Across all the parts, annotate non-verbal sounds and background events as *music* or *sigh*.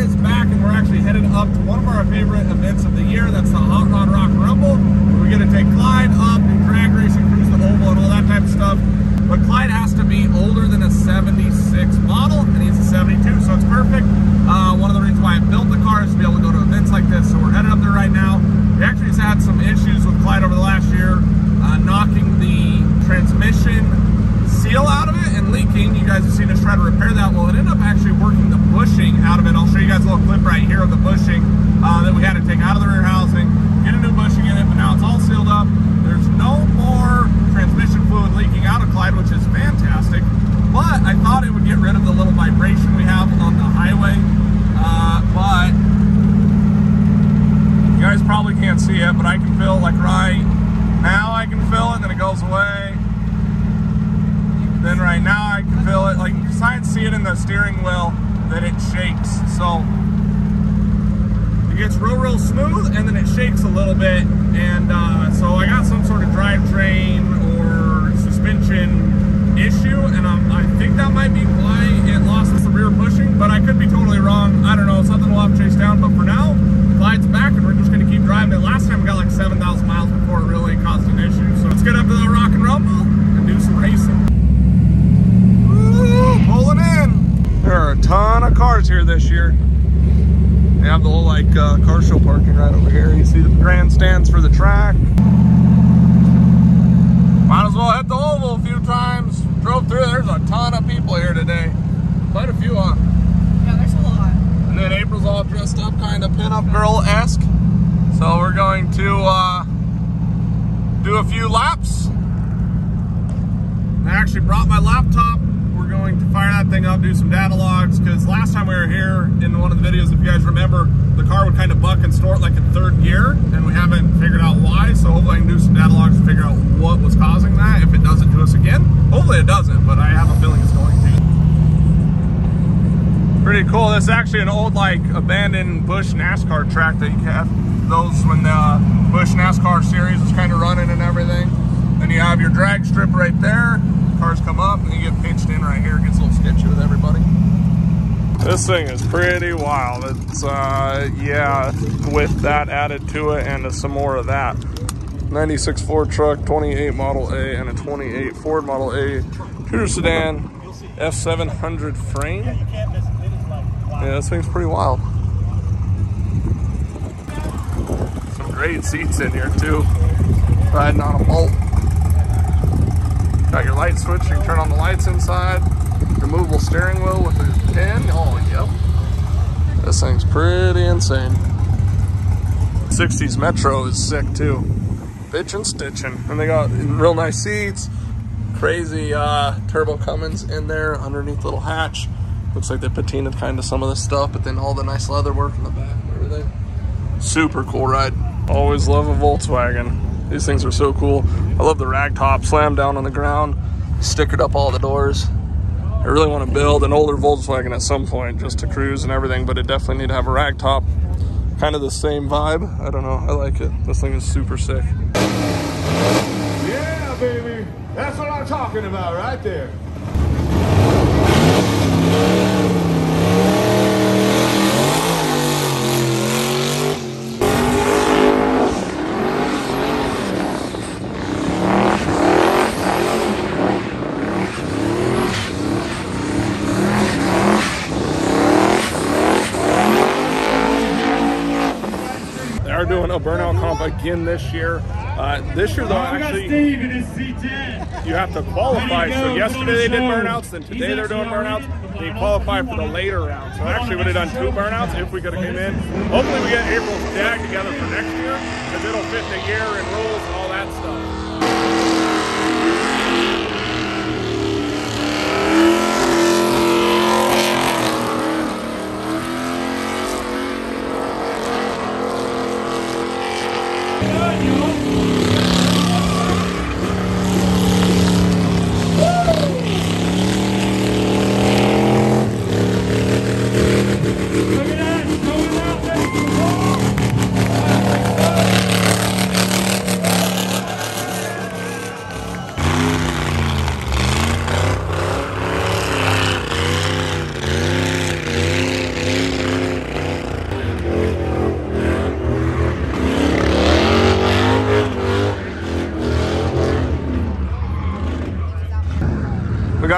is back, and we're actually headed up to one of our favorite events of the year. That's the Hot Rod Rock Rumble. We're going to take Clyde up and drag racing, cruise the oval, and all that type of stuff. But Clyde has to be older than a 76 model, and he's a 72, so it's perfect. Uh, one of the reasons why I built the car is to be able to go to events like this. So we're headed up there right now. We actually just had some issues with Clyde over the last year, uh, knocking the transmission seal out of it and leaking. You guys have seen us try to repair that. Well, it ended up actually working the bushing out of it. I'll show you guys a little clip right here of the bushing uh, that we had to take out of the rear housing, get a new bushing in it, but now it's all sealed up. There's no more transmission fluid leaking out of Clyde, which is fantastic. But I thought it would get rid of the little vibration we have on the highway. Uh, but you guys probably can't see it, but I can feel like right now I can feel it, and then it goes away. Then right now I can feel it, like you can see it in the steering wheel that it shakes. So it gets real, real smooth and then it shakes a little bit. And uh, so I got some sort of drivetrain or suspension issue and um, I think that might be why it lost the rear bushing, but I could be totally wrong. I don't know, something we'll have to chase down, but for now, Clyde's back and we're just gonna keep driving it. Last time we got like 7,000 miles before it really caused an issue. So let's get up to the rock and rumble and do some racing. Woo, pulling in. There are a ton of cars here this year. They have the whole like uh, car show parking right over here. You see the grandstands for the track. Might as well hit the oval a few times. Drove through, there's a ton of people here today. Quite a few, huh? Yeah, there's a lot. And then April's all dressed up, kind of pinup girl-esque. So we're going to uh, do a few laps. I actually brought my laptop. Going to fire that thing up, do some data logs, because last time we were here in one of the videos, if you guys remember, the car would kind of buck and snort like in third gear, and we haven't figured out why, so hopefully I can do some data logs to figure out what was causing that, if it does it to us again. Hopefully it doesn't, but I have a feeling it's going to. Pretty cool. This is actually an old, like, abandoned Busch NASCAR track that you have those when the Busch NASCAR series was kind of running and everything. Then you have your drag strip right there. Cars come up and you get pinched in right here. It gets a little sketchy with everybody. This thing is pretty wild. It's, uh, yeah, with that added to it and some more of that. 96 Ford truck, 28 Model A, and a 28 Ford Model A Tudor sedan, F700 frame. Yeah, this thing's pretty wild. Some great seats in here too. Riding on a bolt. Got your light switch, you can turn on the lights inside. Removable steering wheel with a pin. Oh, yep. This thing's pretty insane. 60s Metro is sick too. Bitch and stitching. And they got real nice seats. Crazy uh, turbo Cummins in there underneath little hatch. Looks like they patinaed kind of some of this stuff, but then all the nice leather work in the back and everything. Super cool ride. Always love a Volkswagen. These things are so cool. I love the rag top, slam down on the ground, stickered up all the doors. I really want to build an older Volkswagen at some point just to cruise and everything, but it definitely need to have a rag top. Kind of the same vibe. I don't know. I like it. This thing is super sick. Yeah, baby. That's what I'm talking about right there. Burnout comp again this year. Uh, this year, though, actually, Steve in his C10. you have to qualify. So yesterday they did burnouts, then today they're doing burnouts. They qualify for the later round. So actually, would have done two burnouts if we could have came in. Hopefully, we get April's tag together for next year because it'll fit the year and rules and all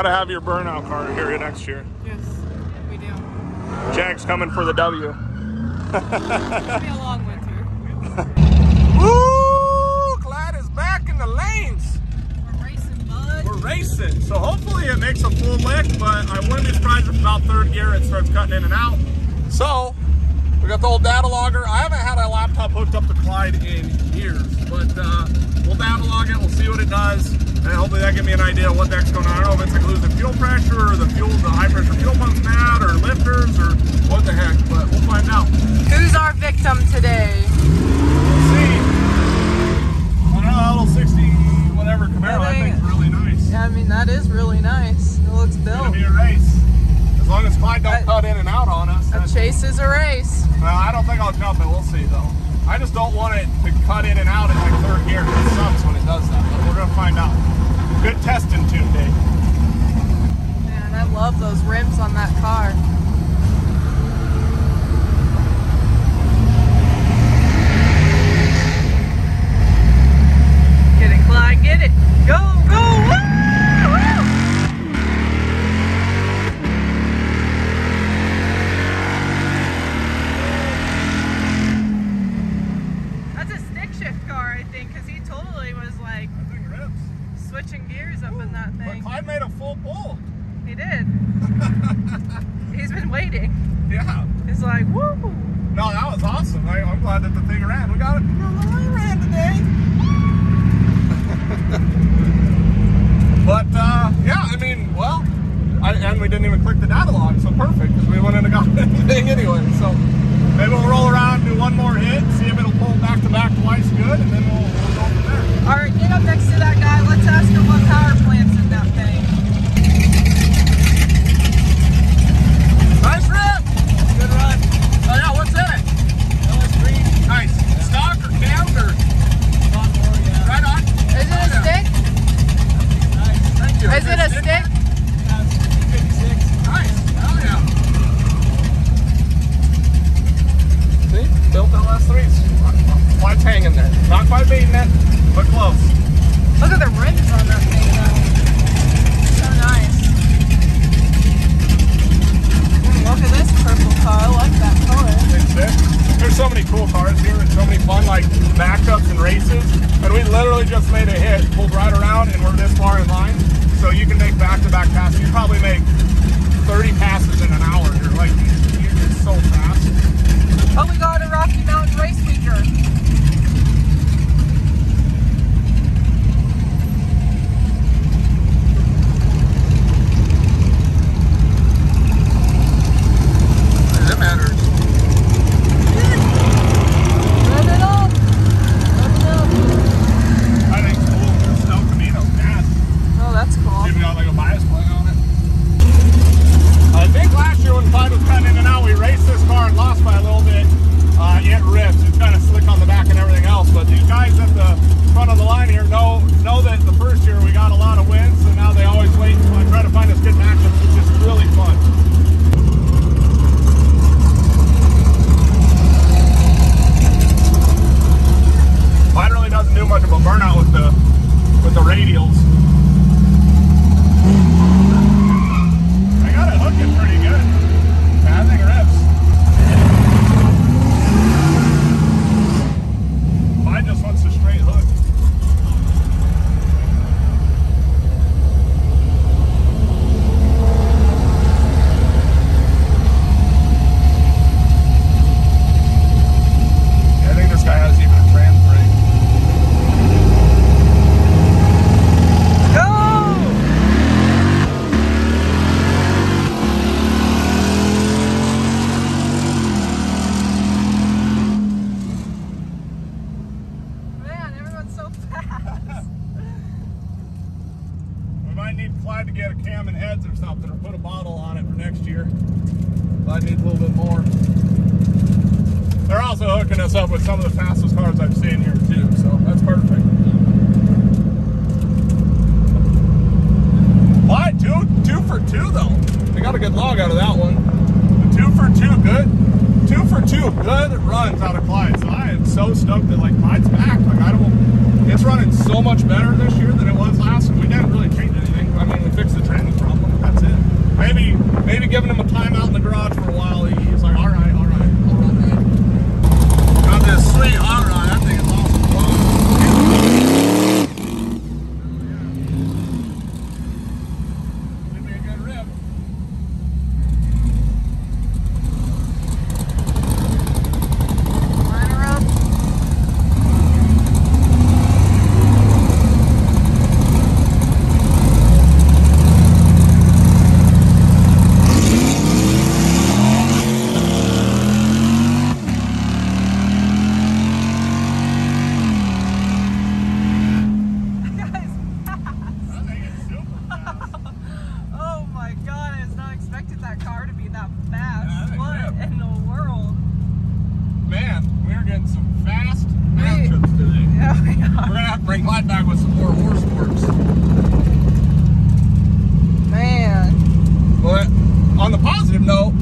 Got to have your burnout car here next year. Yes, we do. Jack's coming for the W. It'll be a long winter. Woo! *laughs* Clyde is back in the lanes. We're racing, bud. We're racing. So hopefully it makes a full lick, but I wouldn't be surprised if about third gear it starts cutting in and out. So we got the old data logger. I haven't had a laptop hooked up to Clyde in years, but uh, we'll data log it. We'll see what it does. And hopefully that give me an idea of what the heck's going on. I don't know if it's like losing fuel pressure or the fuel, the high pressure fuel pump's mad or lifters or what the heck, but we'll find out. Who's our victim today? We'll see. I don't know, little 60 whatever Camaro, I think- is really nice. Yeah, I mean, that is really nice. It looks It's gonna be a race. As long as Clyde don't cut in and out on us. A chase is a race. Well, I don't think I'll jump it. We'll see though. I just don't want it to cut in and out at like third gear. It sucks when it does that, but we're gonna find out. Good testing tune day. Man, I love those rims on that car. Get it, Clyde, get it. Go, go, woo, woo. That's a stick shift car, I think, because he totally was like I think rips. switching gears up in that But thing. Clyde made a full pull. He did. He's been waiting. Yeah. He's like, woo. No, that was awesome. I, I'm glad that the thing ran. We got it. We ran today. but uh, yeah, I mean, well, I, and we didn't even click the data log, so perfect because we went in and got the thing anyway. So maybe we'll roll around, do one more hit, see if it'll pull back to back twice good, and then we'll, we'll go from there. All right, get up next to that guy. Let's ask him what power plant's in that thing. Nice rip. Good run. Oh yeah, what's in it? LS3. Nice. Stock or cammed or? Right on. Is it a stick? Nice. Thank you. Is it a stick? Nice. Hell yeah. See? Built LS3s. Quite hanging there. Not quite beating it, but close. Look at the rims on that thing, though. So nice. Mm, Look at this purple car. I like that color. There's so many cool cars here and so many fun like backups and races. And we literally just made a hit, pulled right around, and we're this far in line. So you can make back-to-back passes. You probably make 30 passes in an hour here. Like it's so fast. Oh, we got a Rocky Mountain race feature. It matters. Run it up. Run it up. I think it's cool. There's no Camino gas. Oh, that's cool. Even got like a bias plate on it. I think last year when Clyde was cutting in and out, we raced this car and lost by a little bit. Uh, it rips. It's kind of slick on the back and everything else. But these guys at the front of the line here know know that the first year we got a lot of wins, so now they always wait until I try to find us good matchups, which is really fun. Mine really doesn't do much of a burnout with the with the radials. I got it hooking pretty good. Yeah, I think it rips. Mine just wants a straight hook. Yeah, I think this guy has even a trans brake. Go! Man, everyone's so fast. We might need Clyde to get a cam and heads or something, or put a bottle on it for next year. Clyde needs a little bit more. They're also hooking us up with some of the fastest cars I've seen here too, so that's perfect. Why two two for two though? They got a good log out of that one. Two for two, good. Two for two, good runs out of Clyde. I am so stoked that like Clyde's back. Like I don't, it's running so much better this year than it was last. And we didn't really change anything. I mean, we fixed the training problem. that's it. Maybe maybe giving him a timeout in the garage for a while. He's like, all right, all right, all right. Got this sweet hot rod. That thing is awesome. Should be a good rip. Line her up. Guys, That thing is super fast. oh my god, I was not expecting that car to be that Yeah, fast. that thing's what rip. in the world? Man, we're getting some fast matchups today. Yeah, we We're gonna have to bring Clyde back with some more horse works. Man. But on the positive note,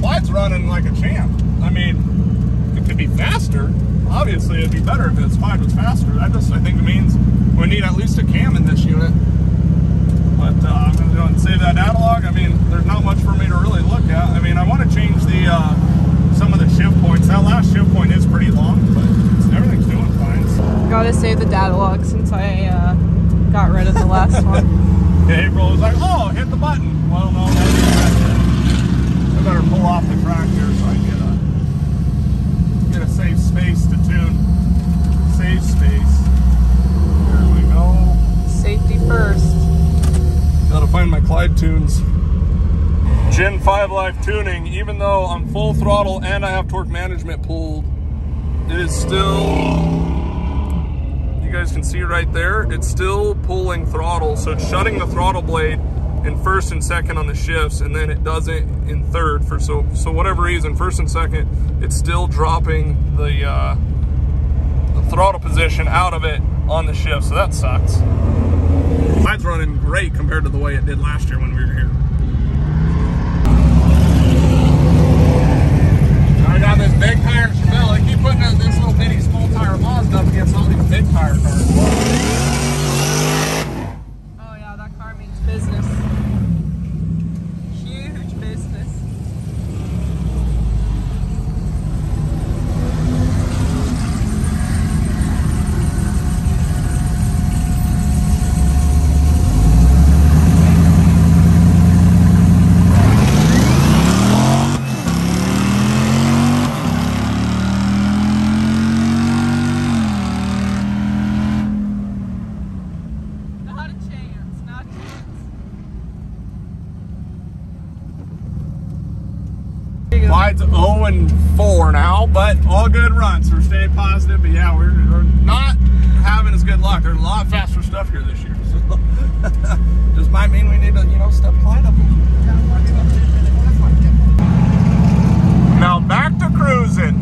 Clyde's running like a champ. I mean, it could be faster. Obviously, it'd be better if his Clyde was faster. That just, I think, it means we need at least a cam in this unit. But uh, I'm to go and save that data log. I mean, there's not much for me to really look at. I mean, I want to change the uh, some of the shift points. That last shift point is pretty long, but it's, everything's doing fine. So. Gotta save the data log since I uh, got rid of the last *laughs* one. Yeah, April was like, oh, hit the button. Well, no, I better pull off the track here so I get a, get a safe space to tune. Safe space. There we go. Safety first. Gotta find my Clyde tunes. Gen 5 Live tuning, even though I'm full throttle and I have torque management pulled, it is still guys can see right there, it's still pulling throttle. So it's shutting the throttle blade in first and second on the shifts, and then it does it in third for so so whatever reason, first and second, it's still dropping the uh, the throttle position out of it on the shift. So that sucks. Mine's running great compared to the way it did last year when we were here. I got this big tire Chevelle. They keep putting this little bitty small tire Mazda up against all these big tire cars. Oh yeah, that car means business. Huge business. Not a chance. Not a chance. Clyde's 0 and 4 now, but all good runs. We're staying positive, but yeah, we're, we're not having as good luck. There's a lot faster stuff here this year. So *laughs* just might mean we need to, you know, step up a little. Now back to cruising.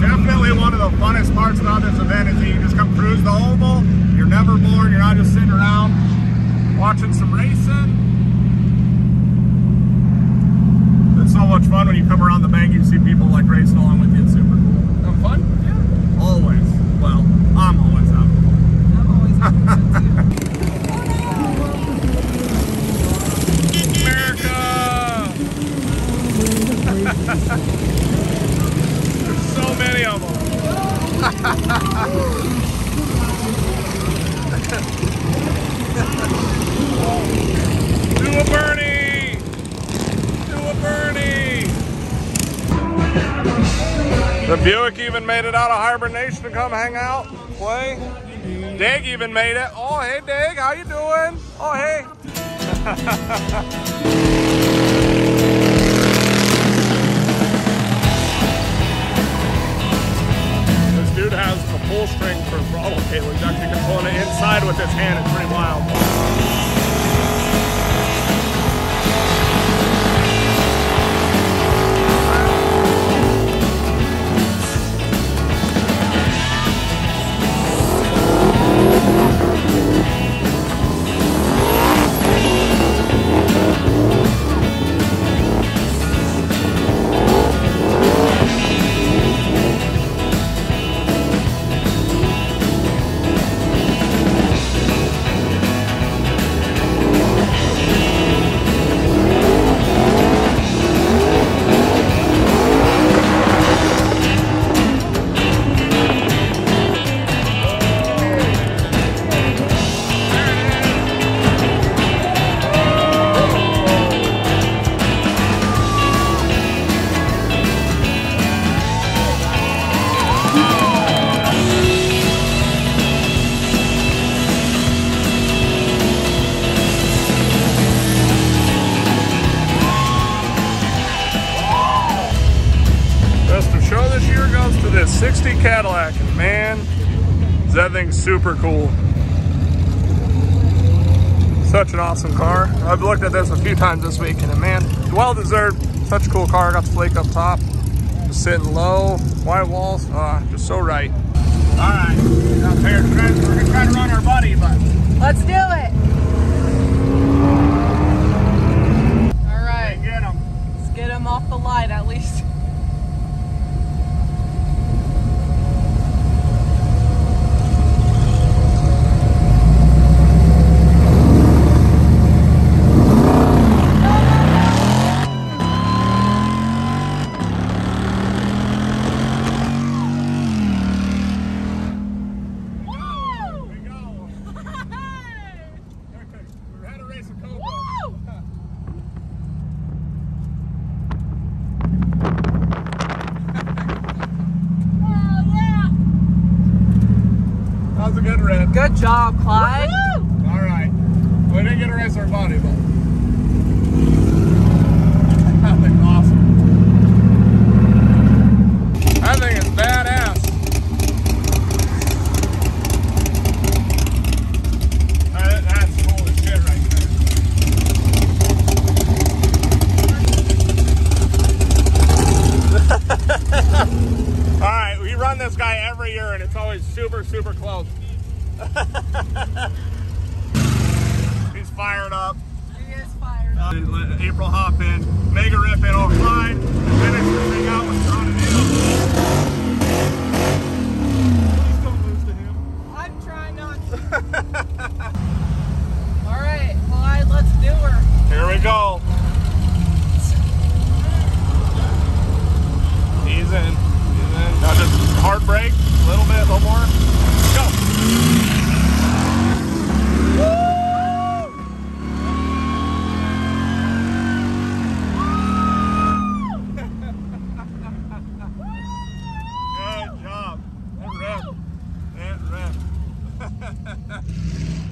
Definitely one of the funnest parts about this event is that you just come cruise the oval. You're never bored. You're not just sitting around watching some racing. It's so much fun when you come around the bank. You see people like racing along with you. It's super cool. Have fun? Yeah. Always. Well, I'm always having fun. I'm always having fun too. America! There's so many of them. Do a Bernie! Do a Bernie! The Buick even made it out of hibernation to come hang out, play. Dig even made it. Oh, hey, Dig, how you doing? Oh, hey. *laughs* has a pull string for throttle cable. He's actually controlling it inside with his hand. It's pretty wild. 60 Cadillac, and man, is that thing super cool. Such an awesome car. I've looked at this a few times this week, and man, well deserved. Such a cool car. Got the flake up top, just sitting low, white walls, ah, just so right. All right, now we're gonna try to run our buddy, but Let's do it. All right, get him. let's get him off the light at least.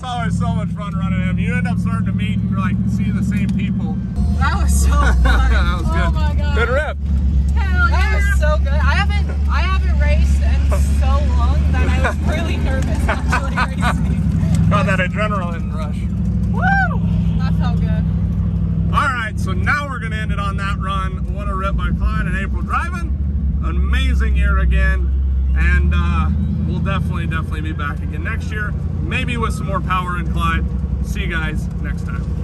Always so much fun running him. You end up starting to meet and like see the same people. That was so *laughs* fun. that was oh good. my god. Good rip. Hell that was so good. I haven't I haven't raced in so long that I was really *laughs* nervous actually racing. *laughs* Got that adrenaline rush. Woo! That felt good. All right, so now we're gonna end it on that run. What a rip by Clyde and April driving. Amazing year again. And uh, we'll definitely, definitely be back again next year. Maybe with some more power in Clyde. See you guys next time.